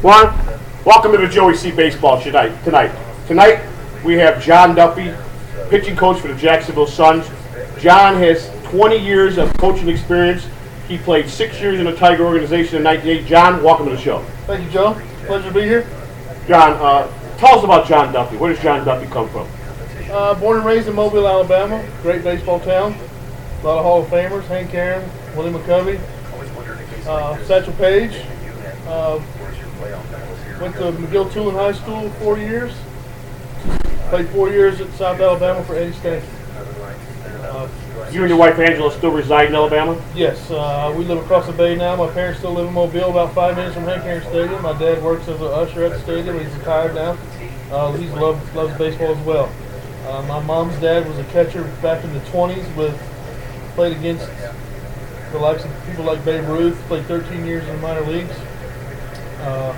Juan, welcome to the Joey C Baseball tonight. Tonight, tonight we have John Duffy, pitching coach for the Jacksonville Suns. John has 20 years of coaching experience. He played six years in the Tiger organization in '98. John, welcome to the show. Thank you, Joe. Pleasure to be here. John, uh, tell us about John Duffy. Where does John Duffy come from? Uh, born and raised in Mobile, Alabama. Great baseball town. A lot of Hall of Famers. Hank Aaron, Willie McCovey, uh, Satchel Paige. Uh, went to McGill-Toolen High School four years. Played four years at South Alabama for Eddie Stanky. Uh, You and your wife Angela still reside in Alabama. yes, uh, we live across the bay now. My parents still live in Mobile, about five minutes from Hank Aaron Stadium. My dad works as an usher at the stadium. He's retired now. Uh, he loves, loves baseball as well. Uh, my mom's dad was a catcher back in the 20s with played against the likes of people like Babe Ruth, played 13 years in the minor leagues. Uh,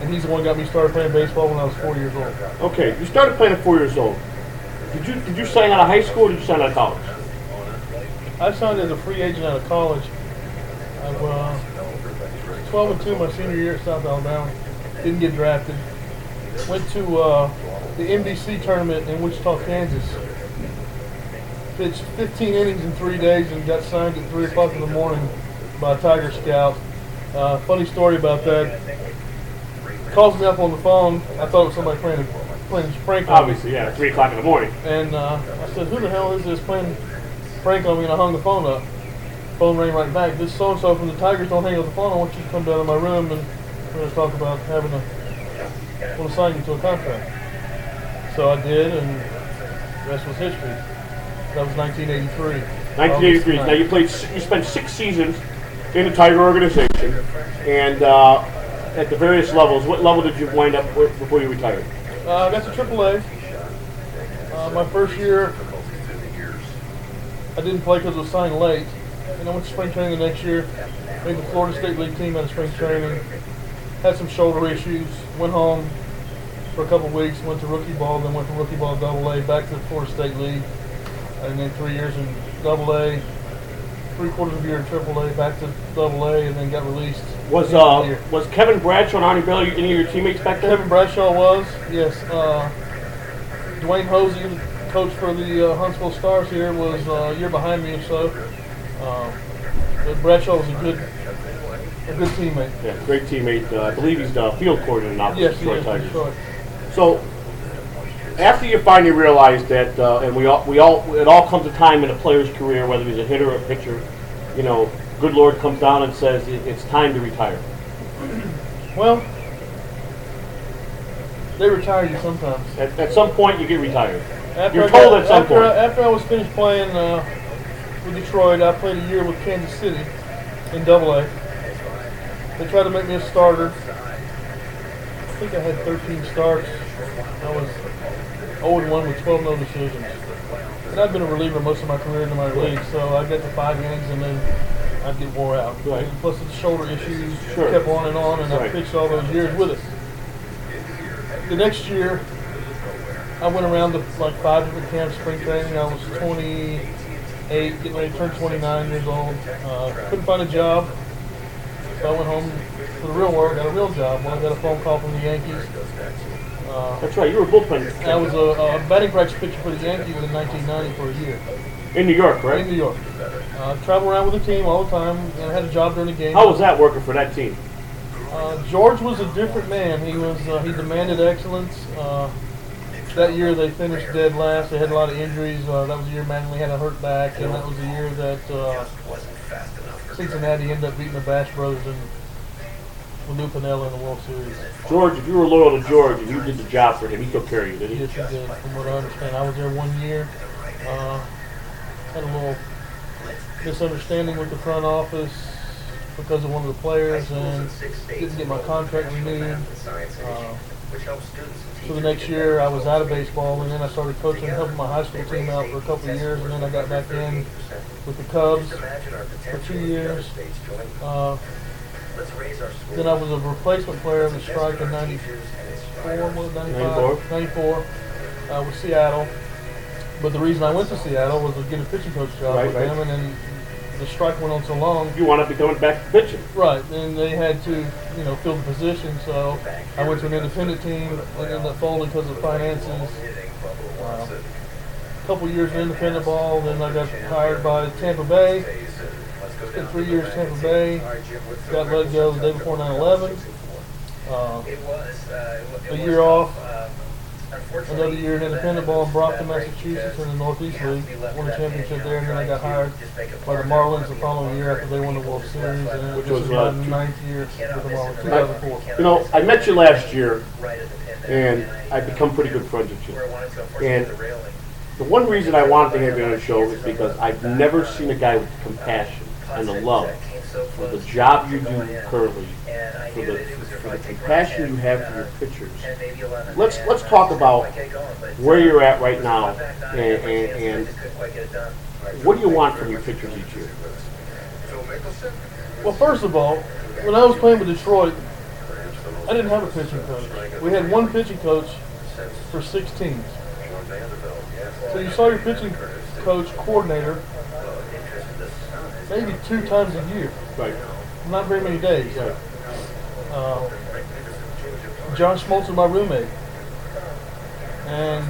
and he's the one who got me started playing baseball when I was four years old. Okay, you started playing at four years old. Did you did you sign out of high school or did you sign out of college? I signed as a free agent out of college. I was uh, 12 and 2 my senior year at South Alabama. Didn't get drafted. Went to uh, the NBC tournament in Wichita, Kansas. Pitched 15 innings in three days and got signed at 3 o'clock in the morning by a Tiger Scout. Uh, funny story about that. Calls me up on the phone. I thought it was somebody playing playing prank on me. Obviously, yeah, three o'clock in the morning. And uh, I said, who the hell is this playing prank on me? And I hung the phone up. Phone rang right back. This so-and-so from the Tigers don't hang up the phone. I want you to come down to my room and we're going to talk about having a, want to sign you to a contract. So I did, and the rest was history. That was 1983. 1983. Now you played. You spent six seasons in the Tiger organization, and uh, at the various levels. What level did you wind up with before you retired? Uh, I got to AAA. Uh, my first year, I didn't play because I was signed late. And I went to spring training the next year. Made the Florida State League team out of spring training. Had some shoulder issues. Went home for a couple weeks. Went to rookie ball. Then went to rookie ball Double A back to the Florida State League. And then three years in Double A. Three quarters of a year in Triple A. Back to Double A. And then got released. Was at the end of the uh, was Kevin Bradshaw and Arnie Bell any of your teammates back then? Kevin Bradshaw was, yes. Uh, Dwayne Hosey, the coach for the uh, Huntsville Stars here, was uh, a year behind me or so. Uh, but Bradshaw was a good, a good teammate. Yeah, great teammate. Uh, I believe he's the field coordinator now for Yes, he Detroit is, Tigers. So after you finally realize that, uh, and we all, we all, it all comes a time in a player's career, whether he's a hitter or a pitcher, you know, good Lord comes down and says it's time to retire. Well, they retire you sometimes. At, at some point, you get retired. After You're told got- at some after point. I, after I was finished playing uh, with Detroit, I played a year with Kansas City in Double A. They tried to make me a starter. I think I had 13 starts. I was 0 1 with 12 no decisions. And I've been a reliever most of my career in the minor league, so I got to five innings and then I'd get wore out. Right. Plus the shoulder issues Sure. kept on and on, and I pitched all those years with it. The next year, I went around to like five different camps, spring training. I was 28, getting ready to turn 29 years old. Uh, couldn't find a job, so I went home to the real world, got a real job. Well, I got a phone call from the Yankees. Uh, That's right. You were a bullpen I was a, a batting practice pitcher for the Yankees in 1990 for a year in New York, right? in? New York. Uh, traveled around with the team all the time, and I had a job during the game. How was that working for that team? Uh, George was a different man. He was uh, he demanded excellence. Uh, that year they finished dead last. They had a lot of injuries. Uh, that was the year Manley had a hurt back, and that was the year that uh, fast enough Cincinnati ended up beating the Bash Brothers and with Lou Piniella in the World Series. George, if you were loyal to George and you did the job for him, he took care of you, did he? Yes, he did. From what I understand, I was there one year. Uh, had a little misunderstanding with the front office because of one of the players, and didn't get my contract renewed. Uh, so the next year, I was out of baseball, and then I started coaching, helping my high school team out for a couple of years, and then I got back in with the Cubs for two years. Uh, then I was a replacement player in the strike in 94, was 95? 94 uh, with Seattle. But the reason I went to Seattle was to get a pitching coach job Right, with right. them, and then the strike went on so long. You wound up becoming back to pitching. Right, and they had to you know, fill the position. So I went to an independent team and ended up folding because of finances. Uh, a couple years in independent ball, then I got hired by Tampa Bay. Spent three years in Tampa Bay. Got let go the day before 9/11. Uh, a year off. Another year in independent ball in Brockton, Massachusetts, in the Northeast League. Won a championship there, and then I got hired by the Marlins the following year after they won the World Series, and Which was, my ninth year with the Marlins, 2004. You know, I met you last year, and I've become pretty good friends with you. And the one reason I wanted to have you on the show is because I've never seen a guy with compassion and the love for the job you do currently, for the, for the compassion you have for your pitchers. Let's let's talk about where you're at right now, and, and, and what do you want from your pitchers each year? Well, first of all, when I was playing with Detroit, I didn't have a pitching coach. We had one pitching coach for six teams. So you saw your pitching coach coordinator maybe two times a year, Right. not very many days. Right. Uh, John Smoltz was my roommate, and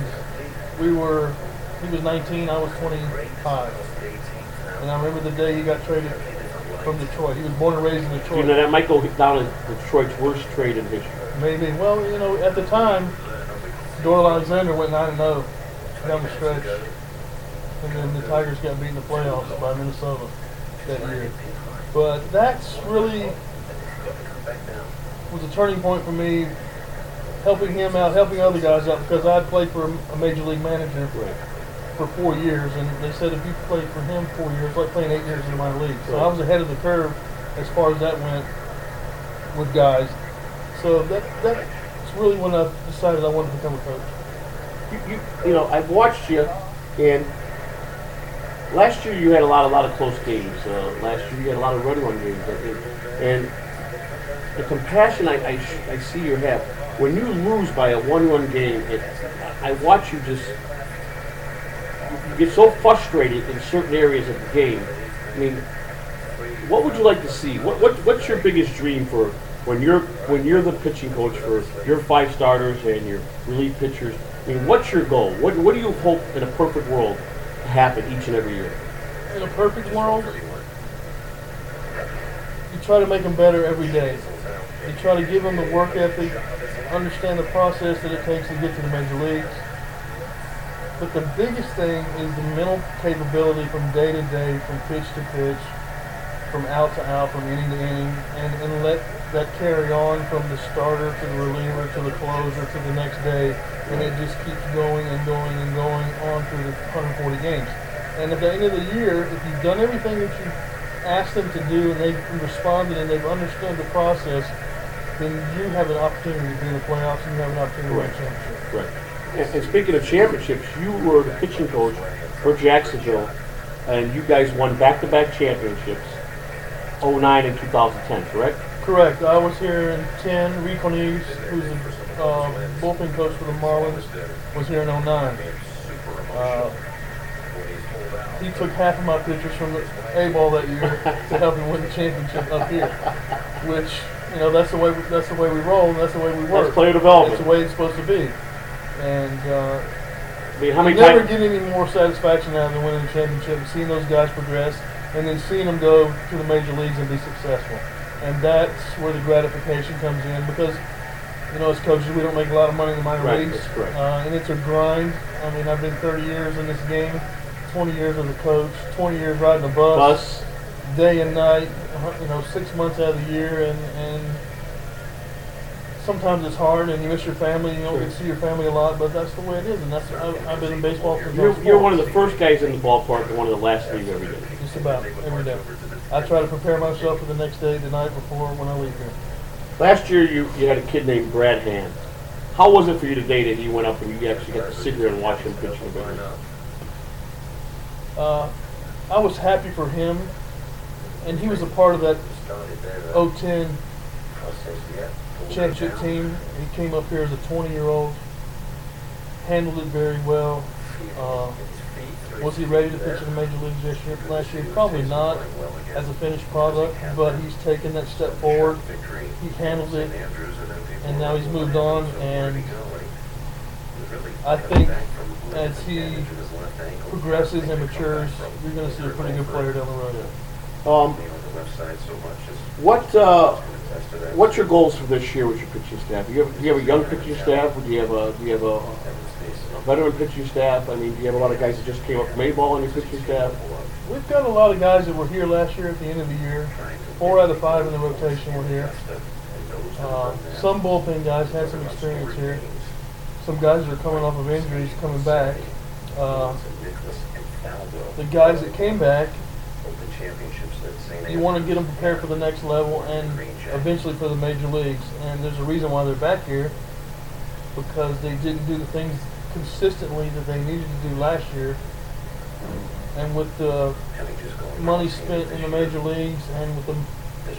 we were. He was 19, I was 25, and I remember the day he got traded from Detroit. He was born and raised in Detroit. You know that might go down as Detroit's worst trade in history. Maybe. Well, you know, at the time, Doyle Alexander went 9 0 down the stretch. And then the Tigers got beat in the playoffs by Minnesota that year. But that's really was a turning point for me, helping him out, helping other guys out, because I'd played for a major league manager for four years, and they said if you played for him four years, it's like playing eight years in the minor league. So I was ahead of the curve as far as that went with guys. So that that's really when I decided I wanted to become a coach. You, you, you know, I've watched you, and last year you had a lot, a lot of close games. Uh, last year you had a lot of run-run games, I think. and the compassion I, I, sh- I see you have when you lose by a one-run game. It, I watch you just you get so frustrated in certain areas of the game. I mean, what would you like to see? What, what what's your biggest dream for when you're when you're the pitching coach for your five starters and your relief pitchers? I mean, what's your goal? What what do you hope in a perfect world happen each and every year? In a perfect world, you try to make them better every day. You try to give them the work ethic, understand the process that it takes to get to the major leagues. But the biggest thing is the mental capability from day to day, from pitch to pitch, from out to out, from inning to inning, and, and let that carry on from the starter to the reliever to the closer to the next day, and it just keeps going and going and going on through the 140 games. And at the end of the year, if you've done everything that you asked them to do and they've responded and they've understood the process, then you have an opportunity to be in the playoffs and you have an opportunity to win a championship. Right. And, and speaking of championships, you were the pitching coach for Jacksonville, and you guys won back-to-back championships, 09 and 2010, correct? Correct. I was here in 10. Reid Cornelius, who's the uh, bullpen coach for the Marlins, was here in 09. Uh, he took half of my pitchers from the A-ball that year to help him win the championship up here, which you know that's the way that's the way we roll, and that's the way we work. That's player development. That's the way it's supposed to be. And uh, I mean, how you many never get any more satisfaction out of winning the championship, and seeing those guys progress, and then seeing them go to the major leagues and be successful. And that's where the gratification comes in because, you know, as coaches, we don't make a lot of money in the minor Right, leagues. Uh, and it's a grind. I mean, I've been 30 years in this game, 20 years as a coach, 20 years riding a bus, Bus. day and night, uh, you know, six months out of the year, and, and sometimes it's hard and you miss your family, you don't get to see your family a lot, but that's the way it is, and that's I've, I've been in baseball for You're, you're one of the first guys in the ballpark and one of the last to leave every day. Just about every day. I try to prepare myself for the next day, the night before, when I leave here. Last year, you, you had a kid named Brad Hand. How was it for you today that he went up and you actually got to sit there and watch him pitch in the league? Uh, I was happy for him, and he was a part of that 010 championship team. He came up here as a 20-year-old, handled it very well. Uh, Was he ready to pitch in the major leagues this year? Last year, probably not as a finished product, but he's taken that step forward. He handled it, and now he's moved on. And I think as he progresses and matures, you're going to see a pretty good player down the road. Um, what uh, what's your goals for this year with your pitching staff? Do you have, do you have a young pitching staff, or do you have a do you have a veteran pitching staff? I mean, do you have a lot of guys that just came up from A-ball on your pitching staff? We've got a lot of guys that were here last year at the end of the year. Four out of five in the rotation were here. Uh, some bullpen guys had some experience here. Some guys are coming off of injuries coming back. Uh, the guys that came back, you want to get them prepared for the next level and eventually for the major leagues. And there's a reason why they're back here because they didn't do the things consistently that they needed to do last year. And with the money spent in the major leagues and with the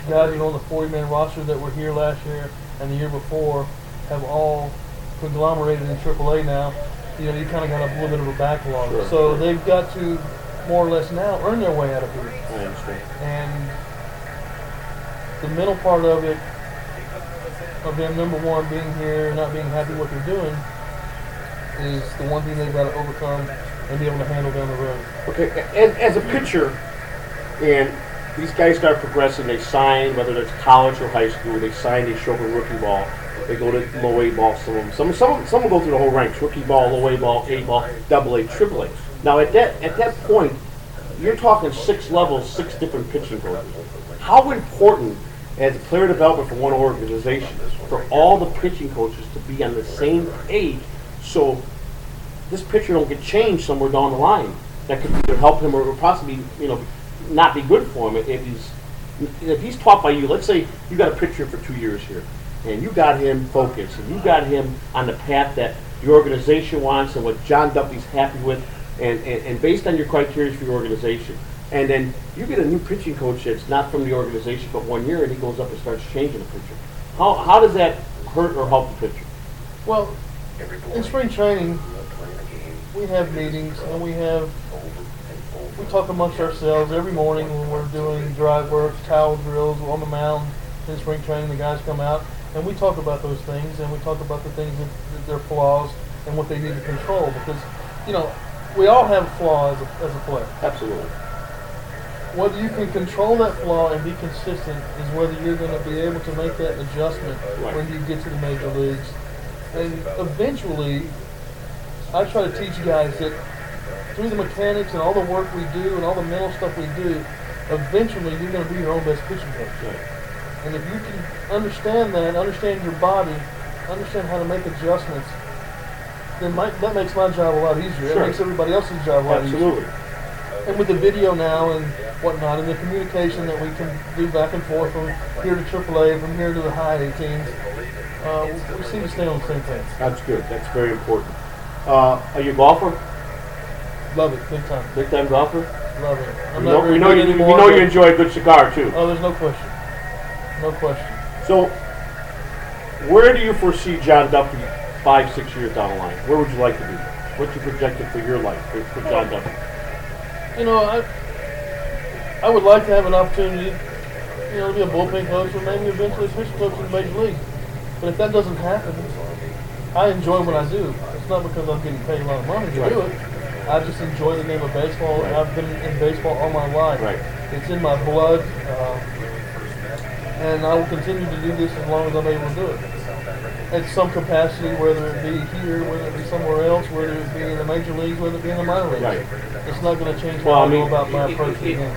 guys that are on the 40-man roster that were here last year and the year before have all conglomerated in AAA now, you know, you kind of got a little bit of a backlog. Sure. So they've got to more or less now earn their way out of here. I understand. And the middle part of it, of them number one being here, not being happy with what they're doing, is the one thing they've got to overcome and be able to handle down the road. Okay, as, as a pitcher, and these guys start progressing, they sign, whether it's college or high school, they sign, they show up rookie ball, they go to low A ball, some of them, some, some, some go through the whole ranks, rookie ball, low A ball, A ball, double A, triple A. Now, at that, at that point, you're talking six levels, six different pitching coaches. How important, as a player development for one organization, for all the pitching coaches to be on the same page, so this pitcher don't get changed somewhere down the line. That could either help him or possibly, you know, not be good for him if he's if he's taught by you. Let's say you got a pitcher for two years here, and you got him focused, and you got him on the path that the organization wants and what John Duffy's happy with, and, and, and based on your criteria for your organization. And then you get a new pitching coach that's not from the organization but one year, and he goes up and starts changing the pitcher. How, how does that hurt or help the pitcher? Well, in spring training, we have meetings and we have we talk amongst ourselves every morning when we're doing drive work, towel drills on the mound in spring training. The guys come out and we talk about those things and we talk about the things that, that their flaws and what they need to control because you know we all have flaws as a, as a player. Absolutely. Whether you can control that flaw and be consistent is whether you're going to be able to make that adjustment Right. when you get to the major leagues. And eventually, I try to teach you guys that through the mechanics and all the work we do and all the mental stuff we do, eventually you're going to be your own best pitching coach. Right. And if you can understand that, understand your body, understand how to make adjustments, then my, that makes my job a lot easier. Sure. It makes everybody else's job a lot easier Absolutely. and with the video now and whatnot, and the communication that we can do back and forth from here to AAA, from here to the high A teams, uh, we- seem to stay on the same page. That's good. That's very important. Uh, are you a golfer? Love it, big time. Big time golfer? Love it. I'm We know, we know you. We know you enjoy a good cigar too. Oh, there's no question. No question. So, where do you foresee John Duffy five, six years down the line? Where would you like to be? What's your projected for your life for, for John Duffy? You know, I I would like to have an opportunity, you know, to be a bullpen coach or maybe eventually a pitching coach in the major league. But if that doesn't happen, I enjoy what I do. It's not because I'm getting paid a lot of money to do it. I just enjoy the game of baseball. Right. I've been in baseball all my life. Right. It's in my blood, uh, and I will continue to do this as long as I'm able to do it. At some capacity, whether it be here, whether it be somewhere else, whether it be in the major leagues, whether it be in the minor leagues. Right. It's not going to change Well, how I I mean, go about my it- approach to the it- game.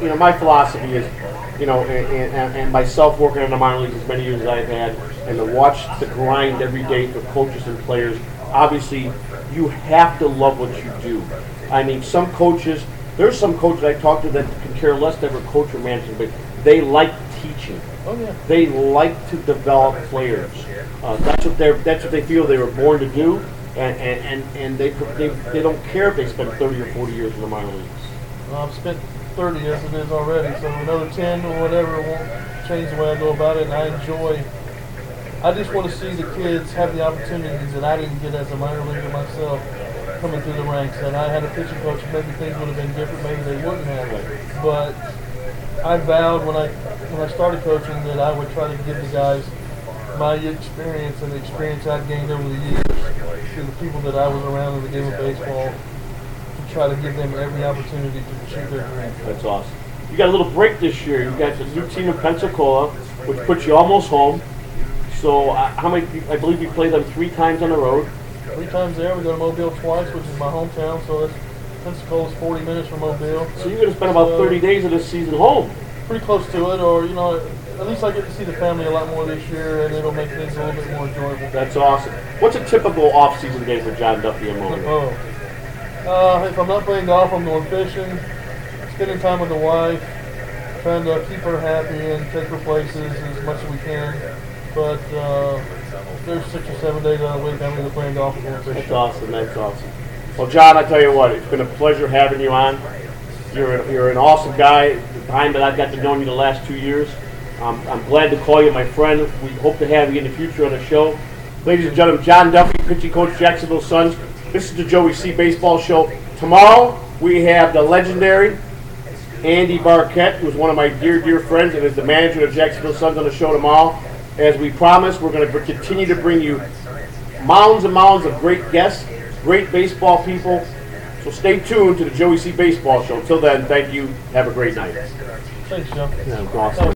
You know, my philosophy is, you know, and, and, and myself working in the minor leagues as many years as I've had, and to watch the grind every day for coaches and players. Obviously, you have to love what you do. I mean, some coaches, there's some coaches I talk to that can care less ever coach or manage, but they like teaching. Oh yeah. They like to develop players. Uh, that's what they're. That's what they feel they were born to do, and and, and, and they, they they don't care if they spend 30 or 40 years in the minor leagues. Well, I've spent 30 as it is already, so another 10 or whatever won't change the way I go about it, and I enjoy. I just want to see the kids have the opportunities that I didn't get as a minor leaguer myself, coming through the ranks, and I had a pitching coach, maybe things would have been different, maybe they wouldn't have. But I vowed when I when I started coaching that I would try to give the guys my experience and the experience I've gained over the years through the people that I was around in the game of baseball to try to give them every opportunity to achieve their dreams. That's awesome. You got a little break this year. You got the new team in Pensacola, which puts you almost home. So, uh, how many? I believe you played them three times on the road. Three times there, we go to Mobile twice, which is my hometown, so that's Pensacola's 40 minutes from Mobile. So you're going to spend about So- 30 days of this season home. pretty close to it, or you know, at least I get to see the family a lot more this year, and it'll make things a little bit more enjoyable. That's awesome. What's a typical off-season day for John Duffy and Mobile? Oh, uh, if I'm not playing golf, I'm going fishing, spending time with the wife, trying to keep her happy and take her places as much as we can. But uh, there's six or seven days out of the week I'm either playing golf or going That's fishing. awesome. That's awesome. Well, John, I tell you what, it's been a pleasure having you on. You're an, you're an awesome guy. The time that I've got to know you the last two years, um, I'm glad to call you my friend. We hope to have you in the future on the show. Ladies and gentlemen, John Duffy, pitching coach, Jacksonville Suns. This is the Joey C. Baseball Show. Tomorrow we have the legendary Andy Barkett, who's one of my dear, dear friends and is the manager of Jacksonville Suns on the show tomorrow. As we promised, we're going to continue to bring you mounds and mounds of great guests, great baseball people. So stay tuned to the Joey C. Baseball Show. Till then, thank you. Have a great night. Thanks, Joe. Yeah, awesome.